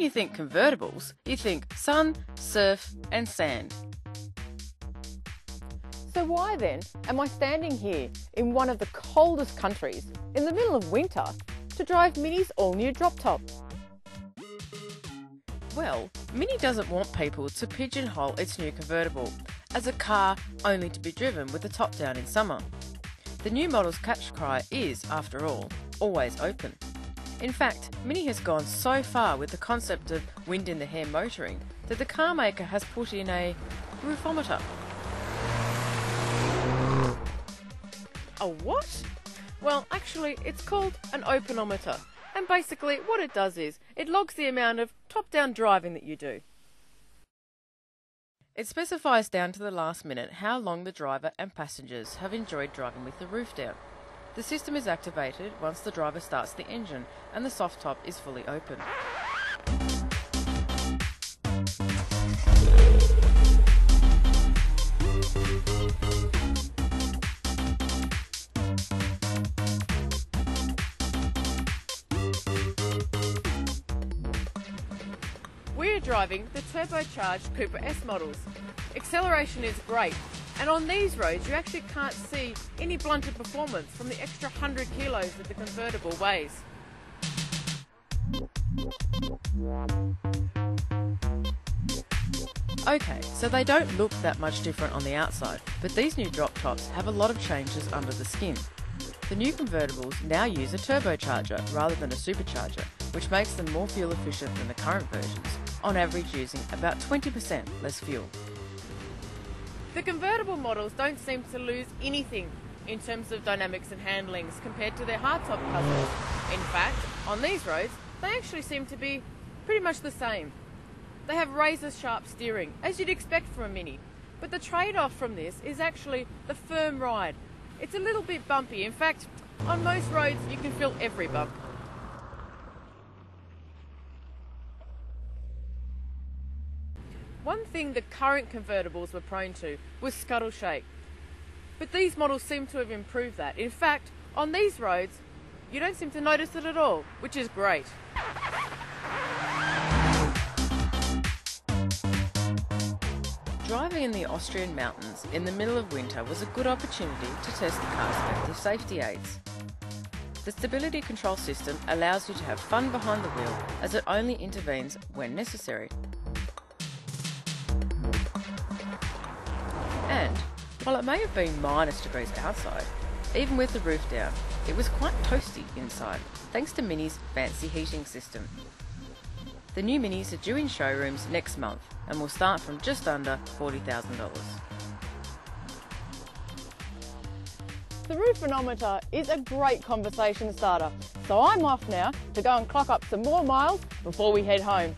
when you think convertibles, you think sun, surf, and sand. So why then am I standing here in one of the coldest countries in the middle of winter to drive Mini's all-new drop top? Well, Mini doesn't want people to pigeonhole its new convertible as a car only to be driven with the top down in summer. The new model's catch cry is, after all, always open. In fact, Mini has gone so far with the concept of wind in the hair motoring that the car maker has put in a roofometer. A what? Well, actually, it's called an openometer. And basically, what it does is it logs the amount of top down driving that you do. It specifies down to the last minute how long the driver and passengers have enjoyed driving with the roof down. The system is activated once the driver starts the engine and the soft top is fully open. We're driving the turbocharged Cooper S models. Acceleration is great, and on these roads you actually can't see any blunted performance from the extra 100 kilos that the convertible weighs. Okay, so they don't look that much different on the outside, but these new drop tops have a lot of changes under the skin. The new convertibles now use a turbocharger rather than a supercharger, which makes them more fuel efficient than the current versions, on average using about 20% less fuel. The convertible models don't seem to lose anything in terms of dynamics and handlings compared to their hardtop cousins. In fact, on these roads, they actually seem to be pretty much the same. They have razor sharp steering, as you'd expect from a Mini, but the trade off from this is actually the firm ride. It's a little bit bumpy. In fact, on most roads, you can feel every bump. One thing the current convertibles were prone to was scuttle shake. But these models seem to have improved that. In fact, on these roads, you don't seem to notice it at all, which is great. Driving in the Austrian mountains in the middle of winter was a good opportunity to test the car's active safety aids. The stability control system allows you to have fun behind the wheel as it only intervenes when necessary. While it may have been minus degrees outside, even with the roof down, it was quite toasty inside, thanks to Mini's fancy heating system. The new Minis are due in showrooms next month and will start from just under $40,000. The roof manometer is a great conversation starter, so I'm off now to go and clock up some more miles before we head home.